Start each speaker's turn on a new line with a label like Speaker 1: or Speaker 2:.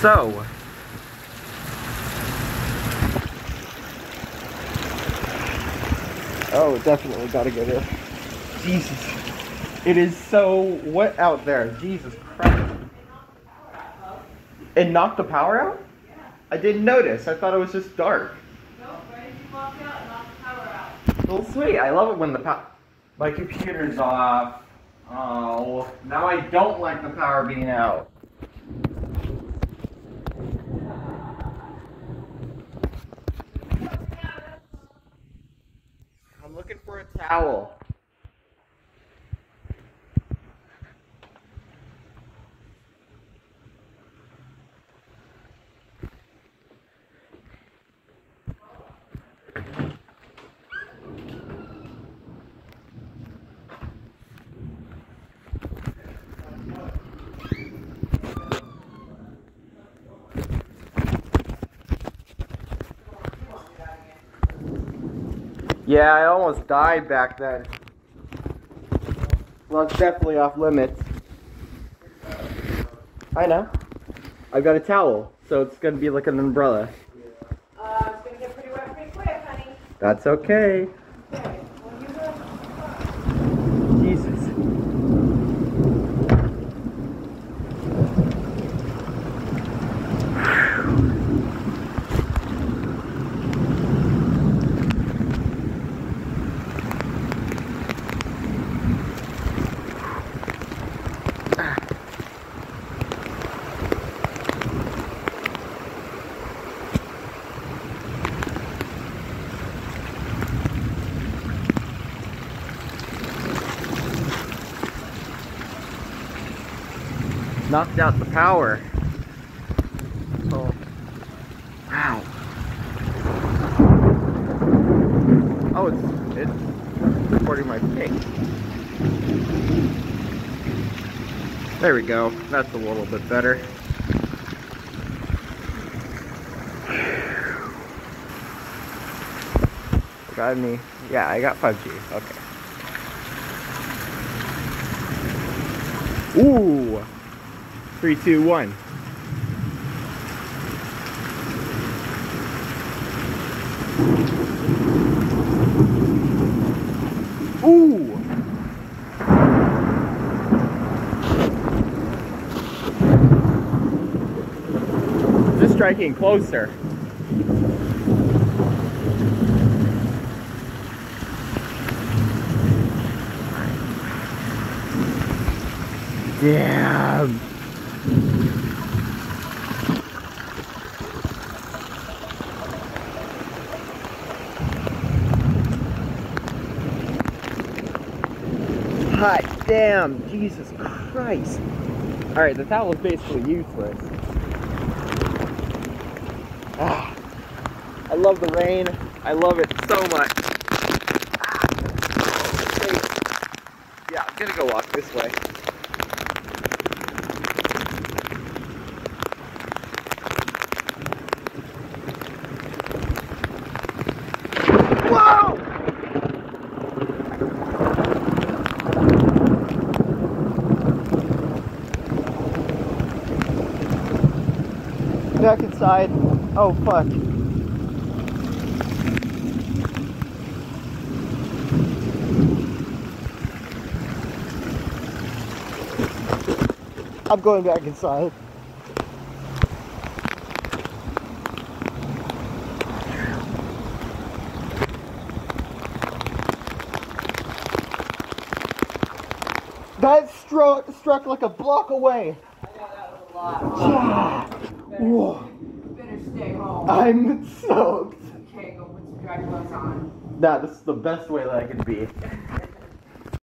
Speaker 1: So, oh, definitely gotta go there. Jesus, it is so wet out there. Jesus Christ! It knocked the power out. I didn't notice. I thought it was just dark. Well, sweet. I love it when the power. My computer's off. Oh, now I don't like the power being out. I'm looking for a towel. Yeah, I almost died back then. Well, it's definitely off limits. I know. I've got a towel, so it's gonna be like an umbrella.
Speaker 2: Uh, it's gonna get pretty wet pretty quick, honey.
Speaker 1: That's okay.
Speaker 2: Okay, well, you go.
Speaker 1: Jesus. Knocked out the power. Oh. Wow. Oh, it's it's recording my ping. There we go. That's a little bit better. Got me. Yeah, I got 5G. Okay. Ooh. Three, two, one. Ooh. Just striking closer. Damn. Hot damn, Jesus Christ. Alright, the towel is basically useless. Ah, I love the rain. I love it so much. Ah. Yeah, I'm gonna go walk this way. Whoa! Back inside. Oh fuck. I'm going back inside. That struck struck like a block away.
Speaker 2: I know that was a lot.
Speaker 1: Whoa.
Speaker 2: Better stay home.
Speaker 1: I'm soaked.
Speaker 2: Okay, go put some dry clothes on.
Speaker 1: Nah, this is the best way that I could be.